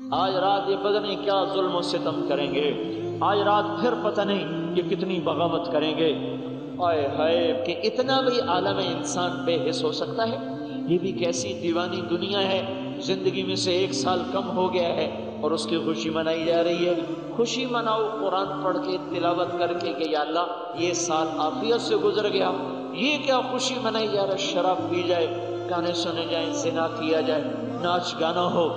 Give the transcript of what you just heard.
आज रात ये पता नहीं क्या जुल्म सितम करेंगे। आज रात फिर पता नहीं ये कितनी बगावत करेंगे। आए हाय, कि इतना भी आलम इंसान बेहिस हो सकता है? ये भी कैसी दीवानी दुनिया है, ज़िंदगी में से एक साल कम हो गया है और उसकी खुशी मनाई जा रही है। खुशी मनाओ, कुरान पढ़ के, तिलावत करके कि अल्लाह, ये साल आफियत से गुजर गया। ये क्या खुशी मनाई जा रहा है? शराब पी जाए, गाने सुने जाए, जिना किया जाए, नाच गाना हो।